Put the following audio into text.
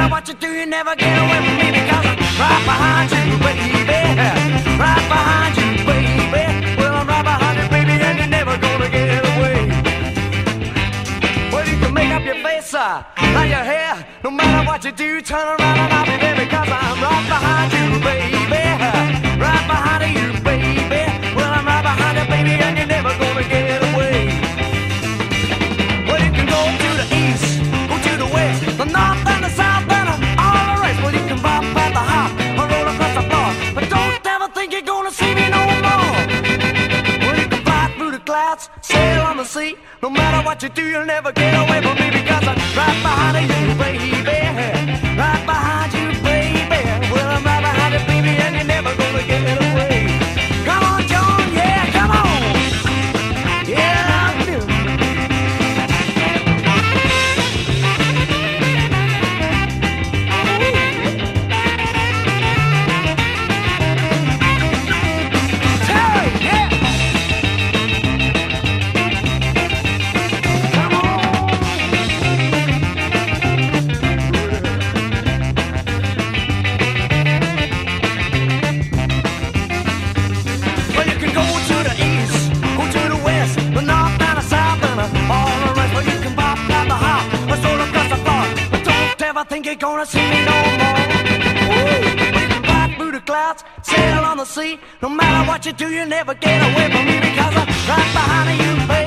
matter what you do, you never get away from me because I'm right behind you, baby. Right behind you, baby. Well, I'm right behind you, baby, and you're never gonna get away. Well, you can make up your face, uh, your hair. No matter what you do, turn around and I'll be there because I'm right behind you, baby. Sea. No matter what you do, you'll never get away from me because I'm right behind you, baby. think you're gonna see me no more. Ooh, black can clouds, sail on the sea. No matter what you do, you never get away from me because I'm right behind you, baby.